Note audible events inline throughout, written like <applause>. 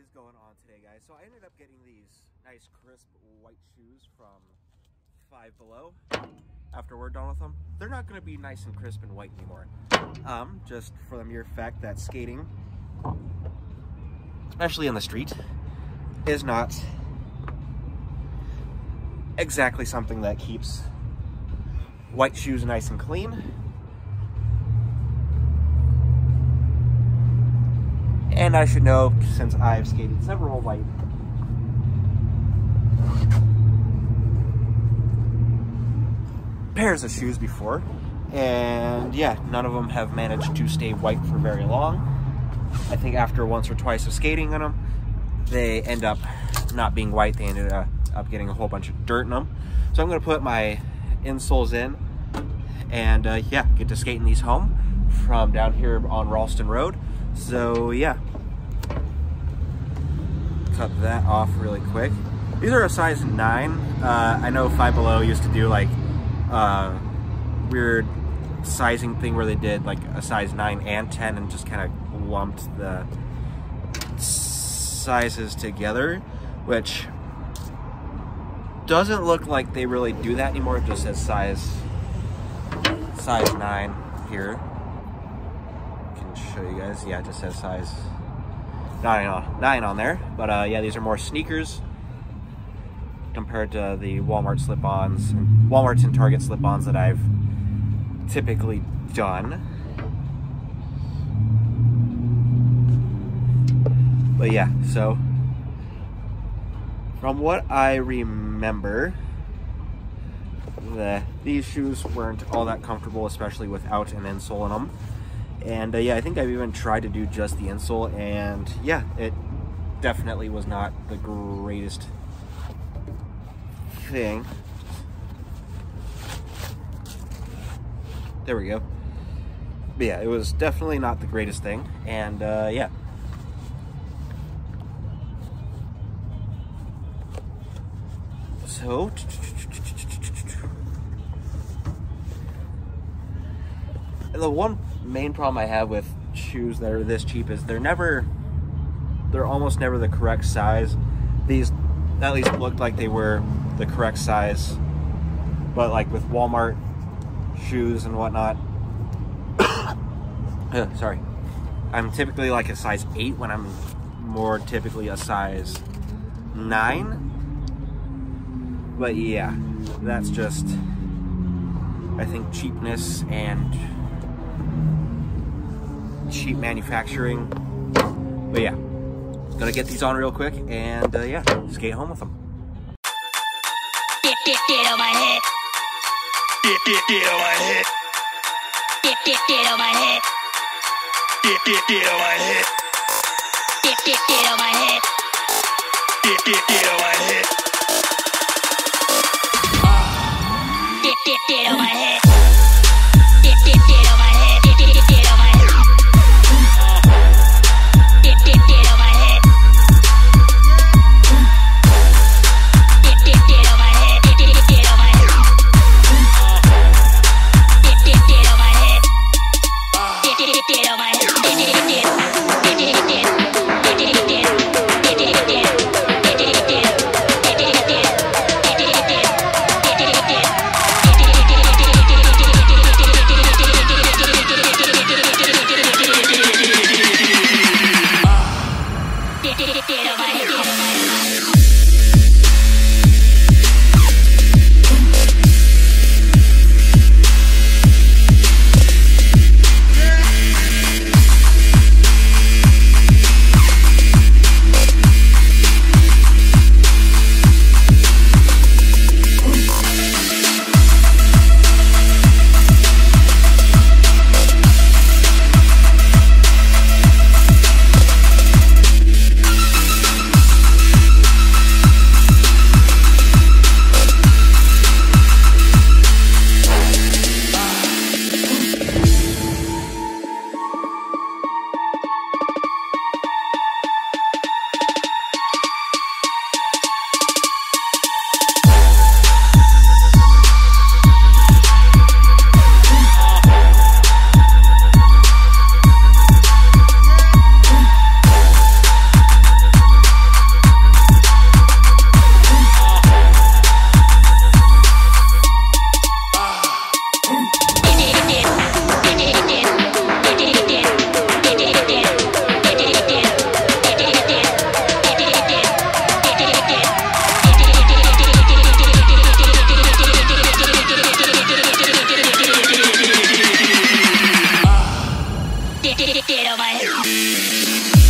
is going on today, guys? So I ended up getting these nice crisp white shoes from Five Below after we're done with them. They're not gonna be nice and crisp and white anymore. Um, just for the mere fact that skating, especially in the street, is not exactly something that keeps white shoes nice and clean. And I should know, since I've skated several white pairs of shoes before, and yeah, none of them have managed to stay white for very long. I think after once or twice of skating on them, they end up not being white. They ended up getting a whole bunch of dirt in them. So I'm gonna put my insoles in and uh, yeah, get to skating these home from down here on Ralston Road. So yeah, cut that off really quick. These are a size nine. Uh, I know Five Below used to do like uh, weird sizing thing where they did like a size 9 and 10 and just kind of lumped the sizes together, which doesn't look like they really do that anymore. It just says size size 9 here. Show you guys. Yeah, it just says size 9 on, 9 on there. But uh, yeah, these are more sneakers compared to the Walmart slip-ons, Walmart's and Target slip-ons that I've typically done. But yeah, so from what I remember, the, these shoes weren't all that comfortable, especially without an insole in them. And uh, yeah, I think I've even tried to do just the insole, and yeah, it definitely was not the greatest thing. There we go. But yeah, it was definitely not the greatest thing. And uh, yeah. So, the one main problem I have with shoes that are this cheap is they're never, they're almost never the correct size. These at least looked like they were the correct size. But like with Walmart shoes and whatnot, <coughs> uh, sorry, I'm typically like a size 8 when I'm more typically a size 9. But yeah, that's just, I think, cheapness and cheap manufacturing. But yeah, gonna get these on real quick and uh, yeah, skate home with them. Get, get, get on my head. Get, get, get on my head. Get, get, get on my head. Get, get, get on my head. Get, get, get on my head. Get, get, get on my head. Get, get, get on my head. Get on my head.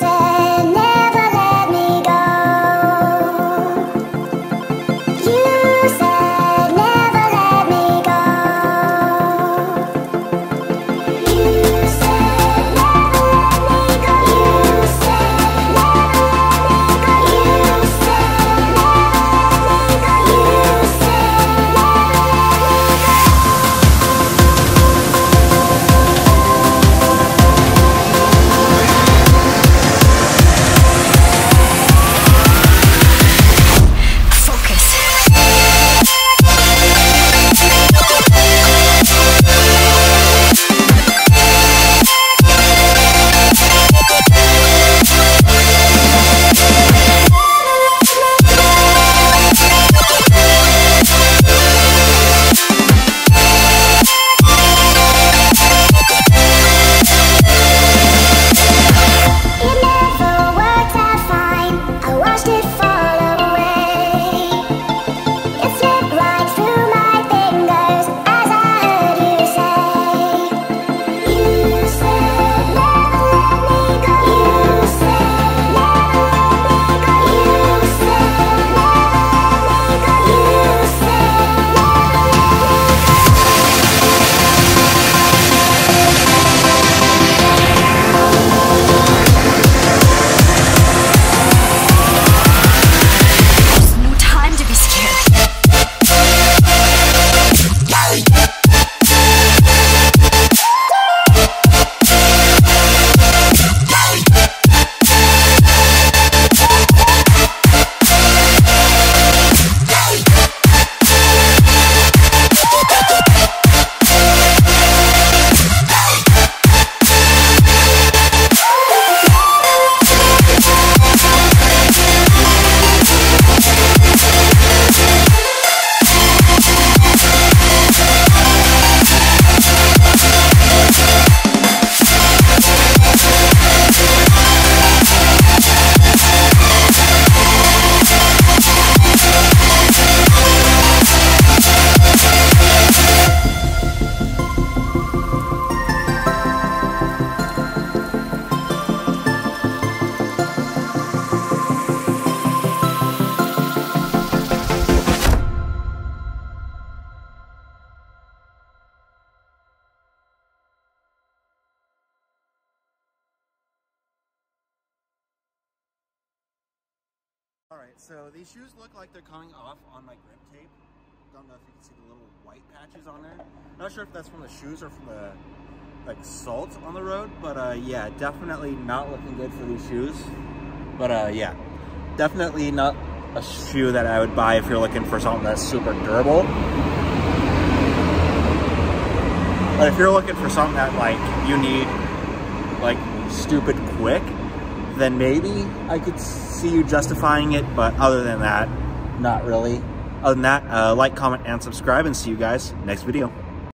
You Alright, so these shoes look like they're coming off on my grip tape. Don't know if you can see the little white patches on there. Not sure if that's from the shoes or from the like salt on the road, but uh, yeah, definitely not looking good for these shoes. But uh, yeah, definitely not a shoe that I would buy if you're looking for something that's super durable. But if you're looking for something that like you need like stupid quick, then maybe I could see you justifying it. But other than that, not really. Other than that, uh, like, comment, and subscribe, and see you guys next video.